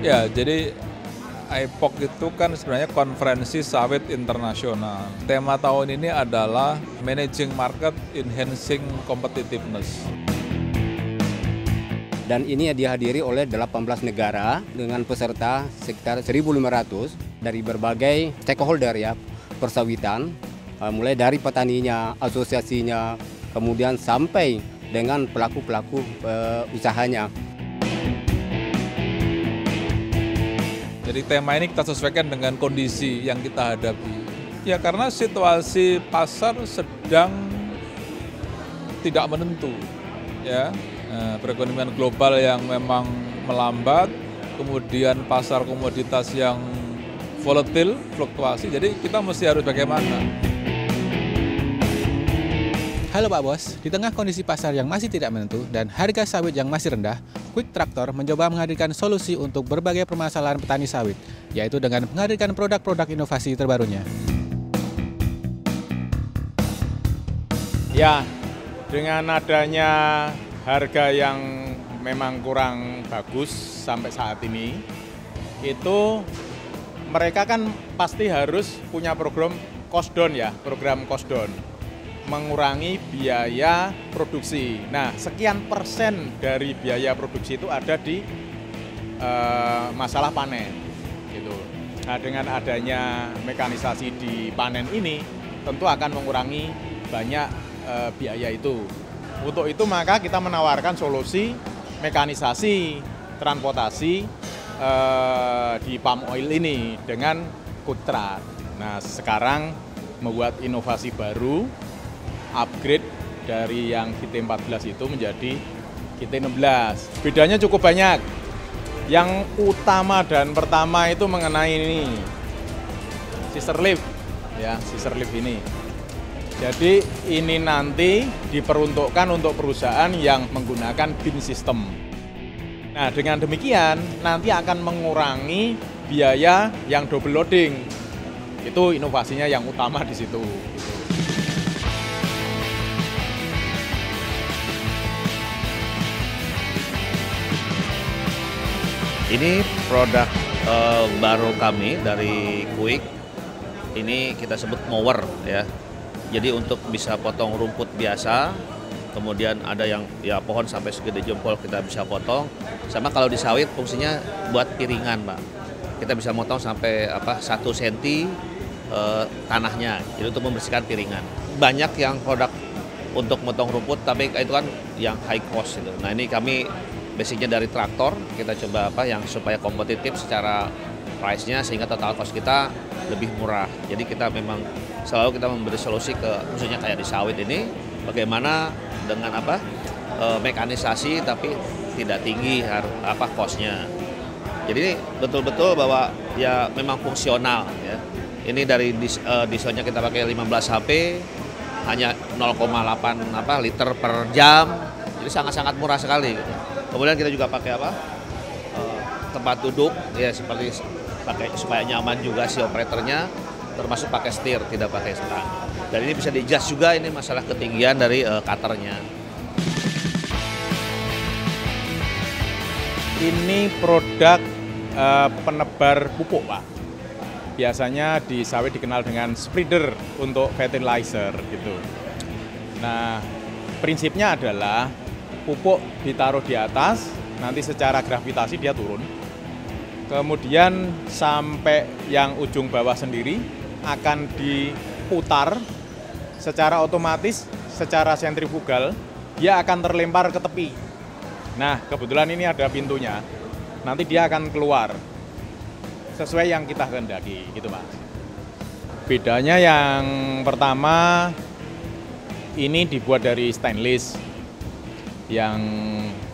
Ya, jadi IPOC itu kan sebenarnya konferensi sawit internasional. Tema tahun ini adalah Managing Market Enhancing Competitiveness. Dan ini dihadiri oleh 18 negara dengan peserta sekitar 1.500 dari berbagai stakeholder ya, persawitan, mulai dari petaninya, asosiasinya, kemudian sampai dengan pelaku-pelaku uh, usahanya. Jadi tema ini kita sesuaikan dengan kondisi yang kita hadapi. Ya karena situasi pasar sedang tidak menentu. Ya, eh, perekonomian global yang memang melambat, kemudian pasar komoditas yang volatil, fluktuasi. Jadi kita mesti harus bagaimana? Halo Pak Bos, di tengah kondisi pasar yang masih tidak menentu dan harga sawit yang masih rendah, Quick Tractor mencoba menghadirkan solusi untuk berbagai permasalahan petani sawit, yaitu dengan menghadirkan produk-produk inovasi terbarunya. Ya, dengan adanya harga yang memang kurang bagus sampai saat ini, itu mereka kan pasti harus punya program cost down ya, program cost down mengurangi biaya produksi. Nah, sekian persen dari biaya produksi itu ada di uh, masalah panen. Gitu. Nah, dengan adanya mekanisasi di panen ini, tentu akan mengurangi banyak uh, biaya itu. Untuk itu maka kita menawarkan solusi mekanisasi transportasi uh, di palm oil ini dengan Kutra. Nah, sekarang membuat inovasi baru upgrade dari yang GT14 itu menjadi GT16. Bedanya cukup banyak. Yang utama dan pertama itu mengenai ini sister lift ya, sister lift ini. Jadi ini nanti diperuntukkan untuk perusahaan yang menggunakan bin system. Nah, dengan demikian nanti akan mengurangi biaya yang double loading. Itu inovasinya yang utama di situ. Ini produk uh, baru kami dari Quick. Ini kita sebut mower ya. Jadi untuk bisa potong rumput biasa, kemudian ada yang ya pohon sampai segede jempol kita bisa potong. Sama kalau di sawit fungsinya buat piringan, Pak. Kita bisa motong sampai apa satu senti uh, tanahnya. Jadi untuk membersihkan piringan. Banyak yang produk untuk motong rumput, tapi itu kan yang high cost itu. Nah ini kami basicnya dari traktor kita coba apa yang supaya kompetitif secara price-nya sehingga total cost kita lebih murah. Jadi kita memang selalu kita memberi solusi ke khususnya kayak di sawit ini bagaimana dengan apa e, mekanisasi tapi tidak tinggi apa cost-nya. Jadi betul-betul bahwa ya memang fungsional ya. Ini dari dis, e, kita pakai 15 HP hanya 0,8 apa liter per jam. Jadi sangat-sangat murah sekali gitu. Kemudian kita juga pakai apa? Uh, tempat duduk ya seperti pakai supaya nyaman juga si operatornya termasuk pakai setir tidak pakai stang. Dan ini bisa di juga ini masalah ketinggian dari uh. Ini produk uh, penebar pupuk, Pak. Biasanya di sawit dikenal dengan spreader untuk fertilizer gitu. Nah, prinsipnya adalah pupuk ditaruh di atas, nanti secara gravitasi dia turun. Kemudian sampai yang ujung bawah sendiri akan diputar secara otomatis, secara sentrifugal, dia akan terlempar ke tepi. Nah, kebetulan ini ada pintunya. Nanti dia akan keluar sesuai yang kita kehendaki, gitu Mas. Bedanya yang pertama ini dibuat dari stainless yang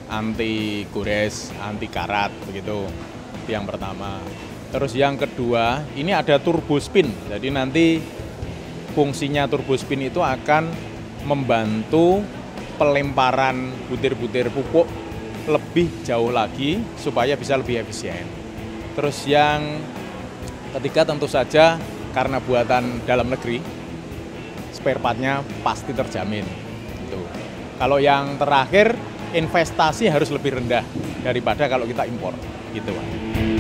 anti gores, anti karat begitu. Itu yang pertama. Terus yang kedua, ini ada turbo spin. Jadi nanti fungsinya turbo spin itu akan membantu pelemparan butir-butir pupuk lebih jauh lagi supaya bisa lebih efisien. Terus yang ketiga tentu saja karena buatan dalam negeri, spare partnya pasti terjamin. Kalau yang terakhir investasi harus lebih rendah daripada kalau kita impor, gitu Pak.